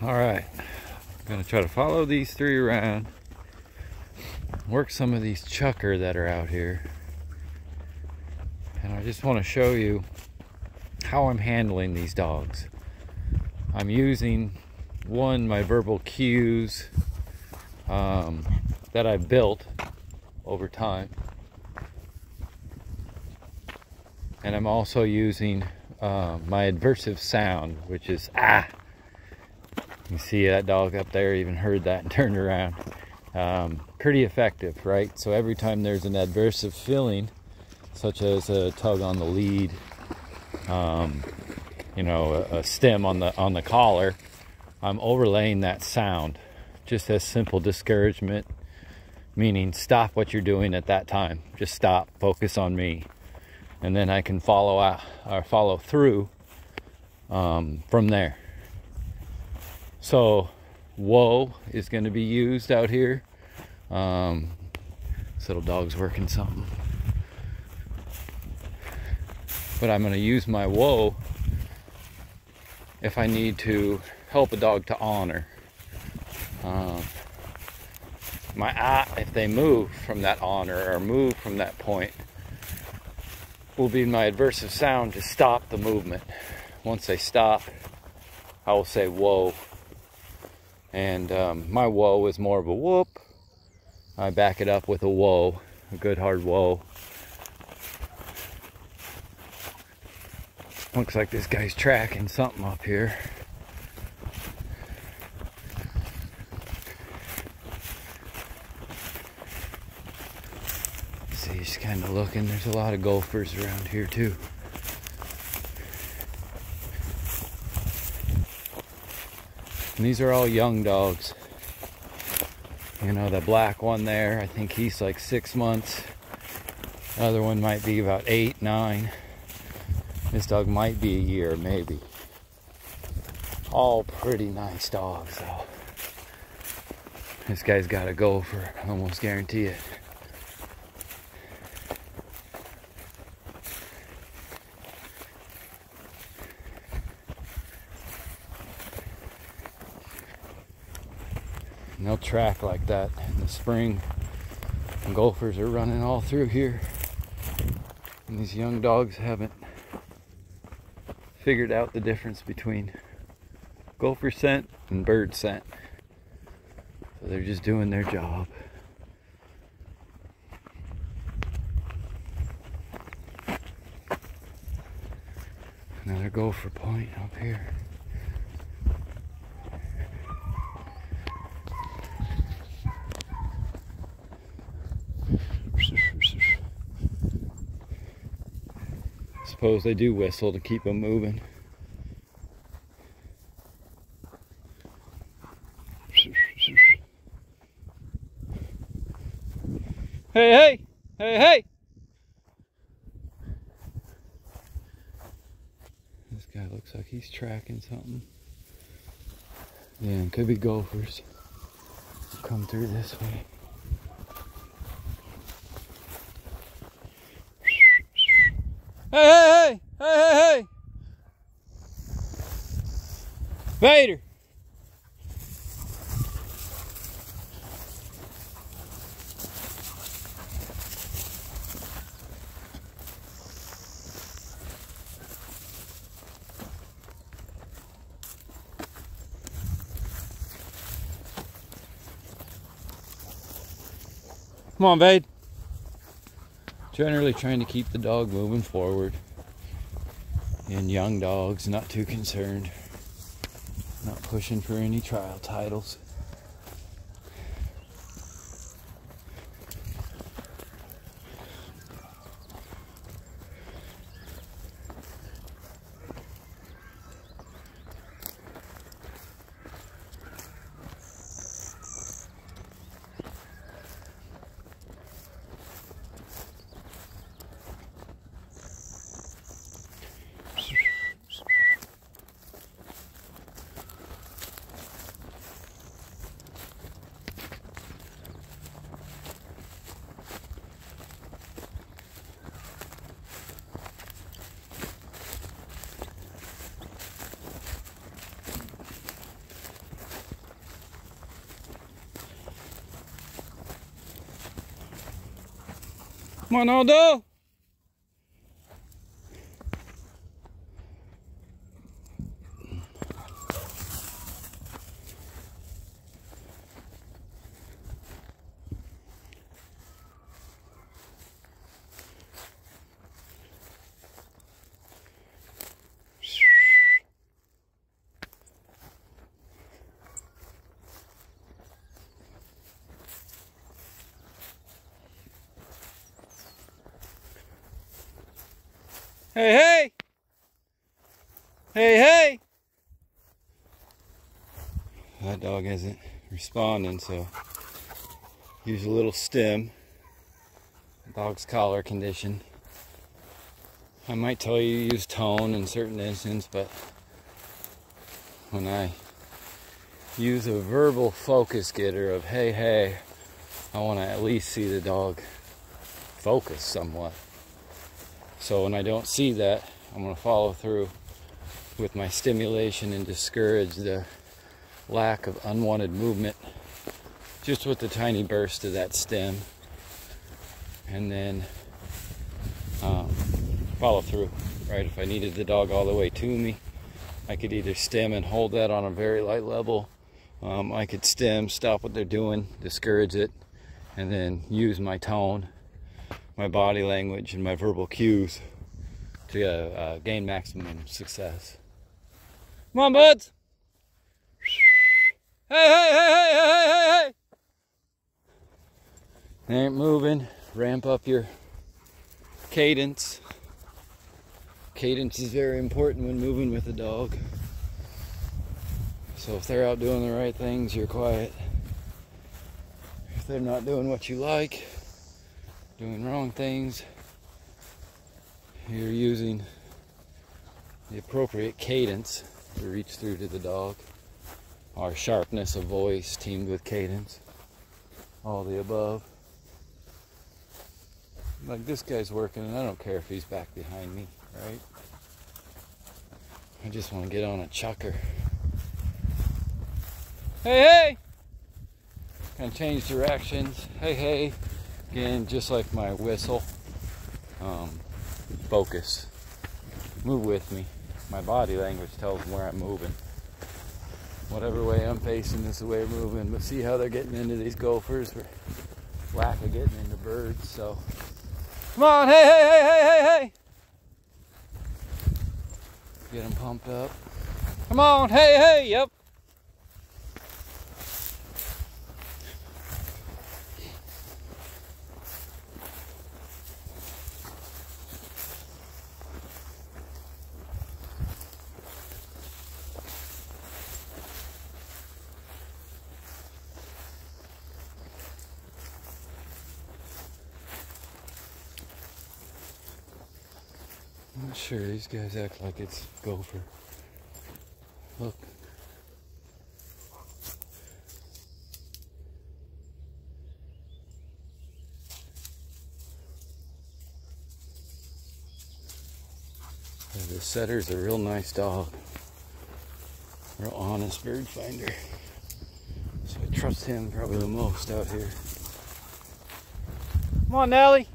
All right, I'm gonna try to follow these three around, work some of these chukar that are out here. And I just wanna show you how I'm handling these dogs. I'm using one, my verbal cues um, that I built over time. And I'm also using uh, my adversive sound, which is ah. You see that dog up there even heard that and turned around. Um, pretty effective, right? So every time there's an adversive feeling, such as a tug on the lead, um, you know, a, a stim on the on the collar, I'm overlaying that sound. Just as simple discouragement, meaning stop what you're doing at that time. Just stop, focus on me and then I can follow out or follow through um, from there. So, whoa is going to be used out here. Um, this little dog's working something. But I'm going to use my whoa if I need to help a dog to honor. Um, my ah, if they move from that honor or move from that point, will be my adversive sound to stop the movement. Once they stop, I will say whoa. And um, my whoa is more of a whoop. I back it up with a whoa, a good hard whoa. Looks like this guy's tracking something up here. See he's kind of looking. There's a lot of gophers around here too. And these are all young dogs. You know, the black one there, I think he's like six months. The other one might be about eight, nine. This dog might be a year, maybe. All pretty nice dogs, though. This guy's got to go for almost guarantee it. They'll track like that in the spring. And gophers are running all through here. And these young dogs haven't figured out the difference between gopher scent and bird scent. So they're just doing their job. Another gopher point up here. Suppose they do whistle to keep them moving. Hey, hey, hey, hey. This guy looks like he's tracking something. Yeah, could be gophers. Come through this way. Hey, hey, hey, hey, hey. Vader. Come on, Vade generally trying to keep the dog moving forward and young dogs not too concerned. Not pushing for any trial titles Come Hey, hey! Hey, hey! That dog isn't responding, so use a little stim. Dog's collar condition. I might tell you use tone in certain instances, but when I use a verbal focus getter of hey, hey, I want to at least see the dog focus somewhat. So when I don't see that, I'm going to follow through with my stimulation and discourage the lack of unwanted movement just with the tiny burst of that stim. And then um, follow through right? If I needed the dog all the way to me I could either stim and hold that on a very light level. Um, I could stim stop what they're doing discourage it and then use my tone my body language and my verbal cues to uh, uh, gain maximum success. Come on, buds. Hey, hey, hey, hey, hey, hey, hey. Ain't moving. Ramp up your cadence. Cadence is very important when moving with a dog. So if they're out doing the right things, you're quiet. If they're not doing what you like, doing wrong things, you're using the appropriate cadence to reach through to the dog. Our sharpness of voice teamed with cadence. All the above. Like this guy's working and I don't care if he's back behind me, right? I just want to get on a chukar. Hey, hey! Gonna change directions. Hey, hey. Again, just like my whistle, um, focus. Move with me. My body language tells where I'm moving. Whatever way I'm facing is the way I'm moving. But see how they're getting into these gophers for lack of getting into birds. So, come on, hey, hey, hey, hey, hey, hey. Get them pumped up. Come on, hey, hey, yep. Sure. These guys act like it's gopher. Look. The setter's a real nice dog. Real honest bird finder. So I trust him probably the most out here. Come on, Nellie.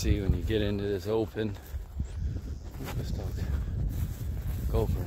See when you get into this open. This dog. Go for it.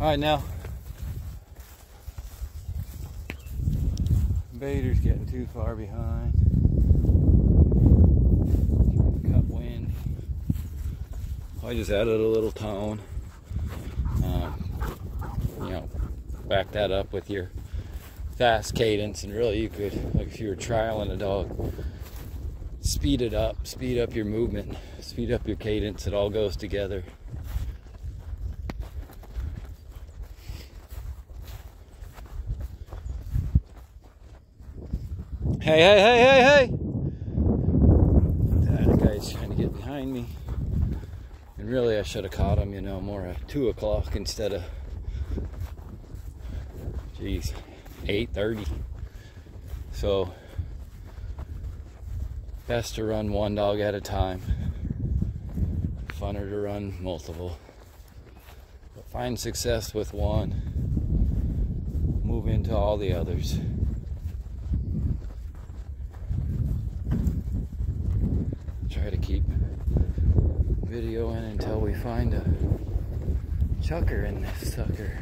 All right, now. Vader's getting too far behind. Cut wind. I just added a little tone. Um, you know, back that up with your fast cadence and really you could like if you were trialing a dog speed it up speed up your movement speed up your cadence. It all goes together. Hey hey hey hey hey! That guy's trying to get behind me. And really I should have caught him you know more at two o'clock instead of geez 8.30. So best to run one dog at a time. Funner to run multiple. But find success with one. Move into all the others. Try to keep video in until we find a chukar in this sucker.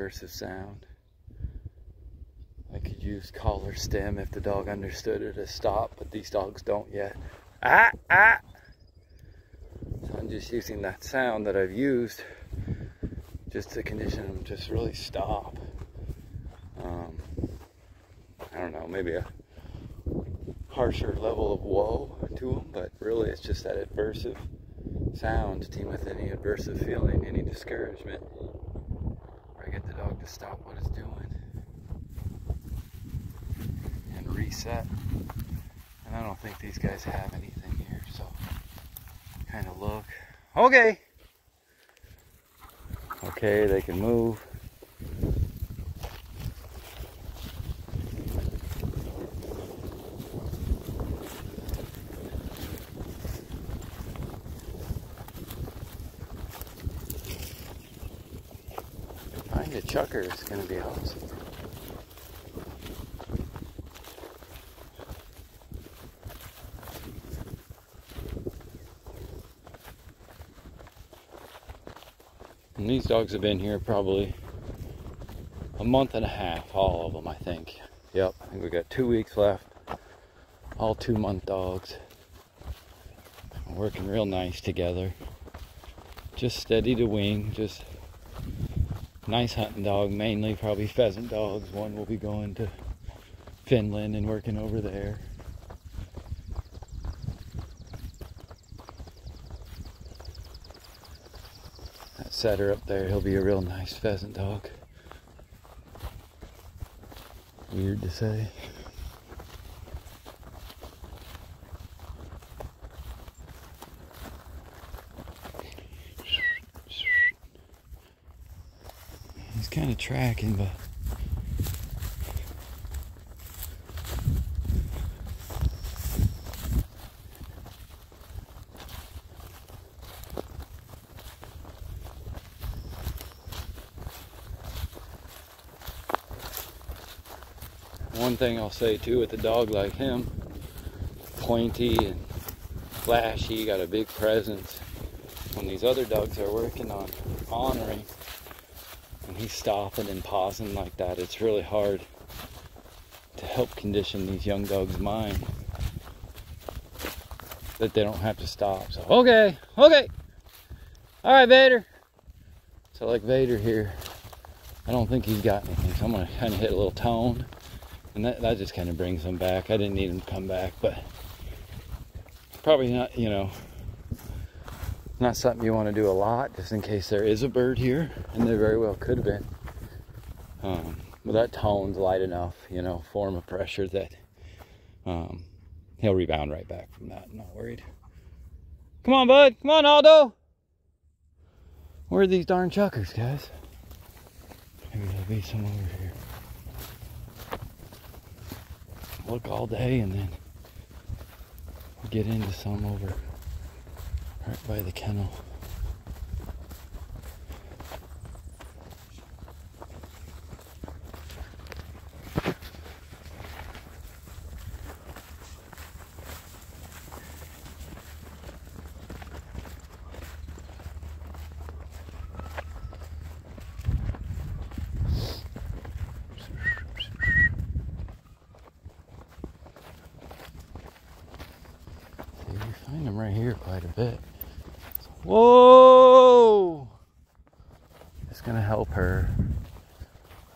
My aversive sound. I could use collar stim if the dog understood it as stop, but these dogs don't yet. Ah, ah. So I'm just using that sound that I've used just to condition them just really stop. Um, I don't know, maybe a harsher level of whoa to them, but really it's just that aversive sound to team with any aversive feeling, any discouragement to stop what it's doing and reset. And I don't think these guys have anything here, so kind of look. Okay. Okay, they can move. The chukar is going to be awesome. And these dogs have been here probably a month and a half, all of them, I think. Yep, I think we got two weeks left. All two month dogs. Working real nice together. Just steady to wing, just nice hunting dog, mainly probably pheasant dogs. One will be going to Finland and working over there. That setter up there, he'll be a real nice pheasant dog. Weird to say. kind of tracking, but one thing I'll say too with a dog like him, pointy and flashy, got a big presence. When these other dogs are working on honoring, he's stopping and pausing like that, it's really hard to help condition these young dogs' mind that they don't have to stop. So, okay, okay. All right, Vader. So like Vader here, I don't think he's got anything. So I'm gonna kind of hit a little tone And that, that just kind of brings them back. I didn't need them to come back, but probably not, you know, not something you want to do a lot just in case there is a bird here. And there very well could have been. Um, but that tone's light enough, you know, form of pressure that um, he'll rebound right back from that. Not worried. Come on, bud. Come on, Aldo. Where are these darn chukars, guys? Maybe there'll be some over here. Look all day and then get into some over right by the kennel. Find them right here quite a bit. Whoa! It's gonna help her.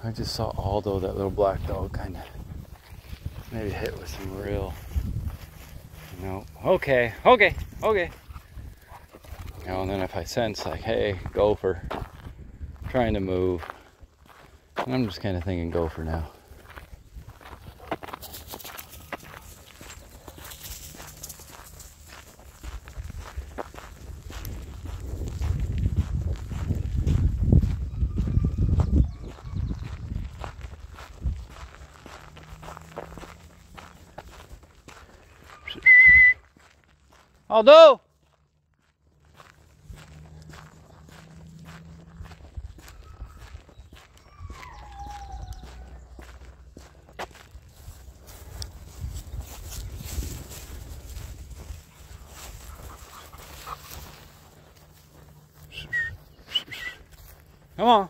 I just saw Aldo, that little black dog, kind of maybe hit with some real. Know, okay, okay, okay. You know, and then if I sense like, hey, gopher, trying to move, I'm just kind of thinking gopher now. Aldo! Come on.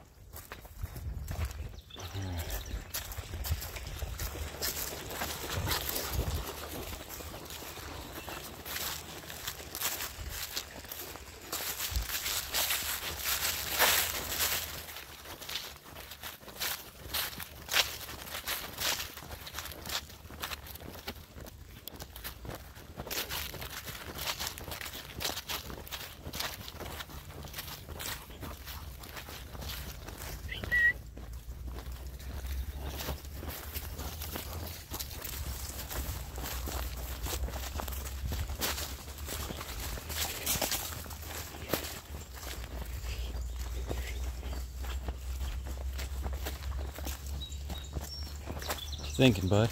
Thinking, bud?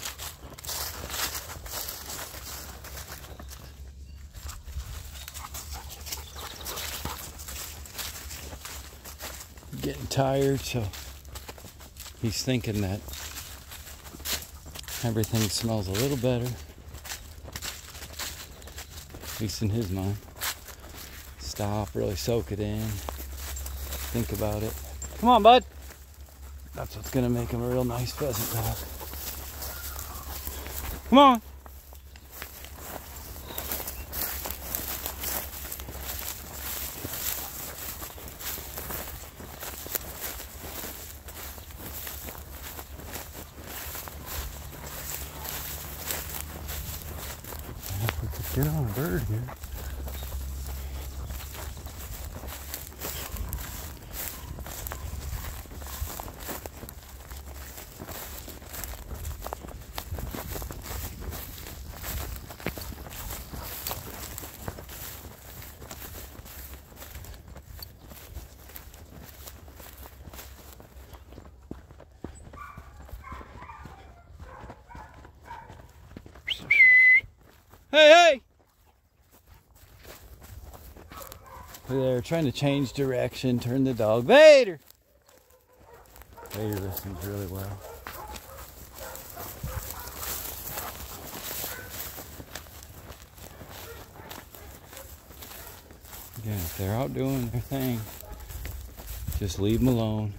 Getting tired, so he's thinking that everything smells a little better. At least in his mind. Stop, really soak it in. Think about it. Come on, bud. That's what's gonna make him a real nice pheasant dog. Come on. If we could get on a bird here. Hey, hey! They're trying to change direction, turn the dog. Vader! Vader listens really well. Again, if they're out doing their thing, just leave them alone.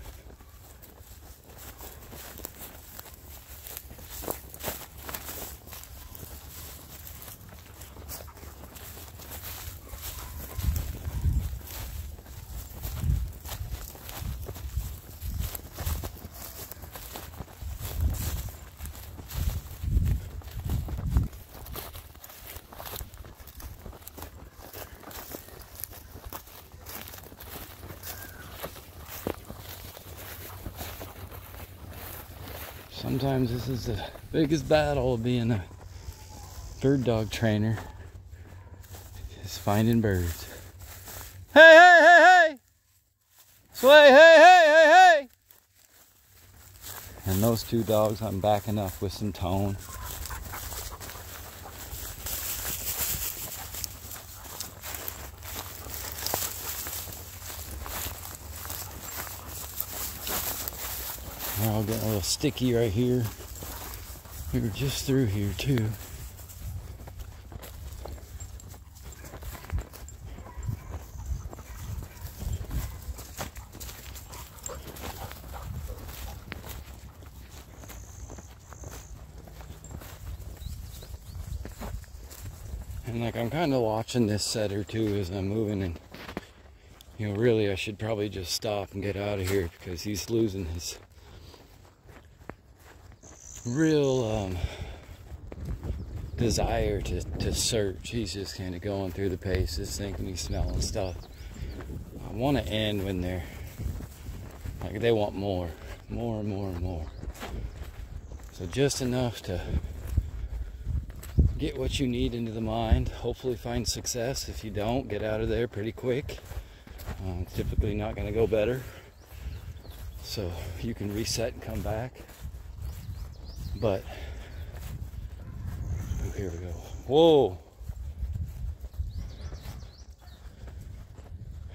Sometimes this is the biggest battle of being a bird dog trainer is finding birds. Hey, hey, hey, hey! Sway, hey, hey, hey, hey! And those two dogs I'm backing up with some tone. Getting a little sticky right here. We were just through here too. And like I'm kind of watching this setter too as I'm moving and you know really I should probably just stop and get out of here because he's losing his real um, desire to, to search. He's just kind of going through the paces thinking he's smelling stuff. I want to end when they're like they want more, more and more and more. So just enough to get what you need into the mind. Hopefully find success. If you don't, get out of there pretty quick. It's typically not going to go better. So you can reset and come back. But oh, here we go. Whoa.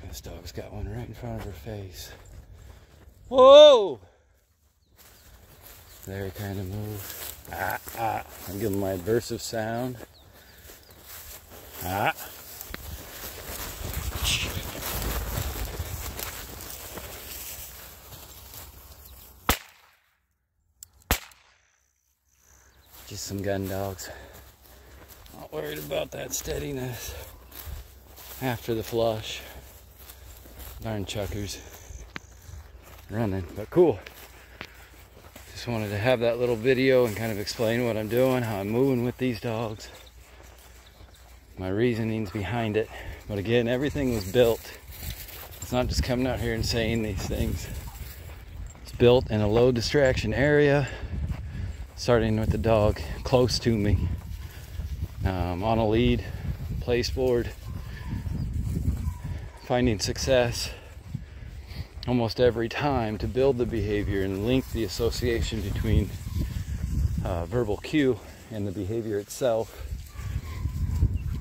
This dog's got one right in front of her face. Whoa! There he kind of moved. Ah, ah. I'm giving my aversive sound. Ah. Just some gun dogs. Not worried about that steadiness after the flush. Darn chukars running, but cool. Just wanted to have that little video and kind of explain what I'm doing, how I'm moving with these dogs, my reasonings behind it. But again, everything was built. It's not just coming out here and saying these things. It's built in a low distraction area, starting with the dog close to me, um, on a lead, place board, finding success almost every time to build the behavior and link the association between uh, verbal cue and the behavior itself.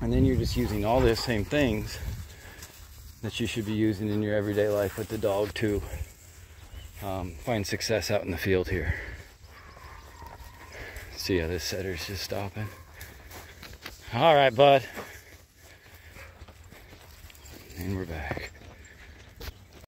And then you're just using all the same things that you should be using in your everyday life with the dog to um, find success out in the field here. See how this setter's just stopping. All right, bud. And we're back.